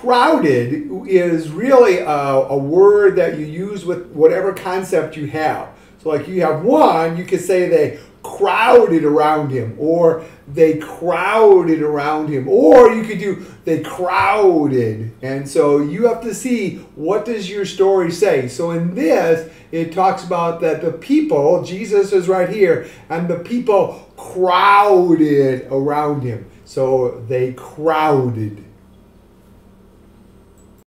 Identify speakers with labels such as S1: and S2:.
S1: crowded is really a, a word that you use with whatever concept you have. So, like you have one, you could say they crowded around him, or they crowded around him, or you could do they crowded. And so you have to see what does your story say. So in this, it talks about that the people, Jesus is right here, and the people crowded around him. So they crowded.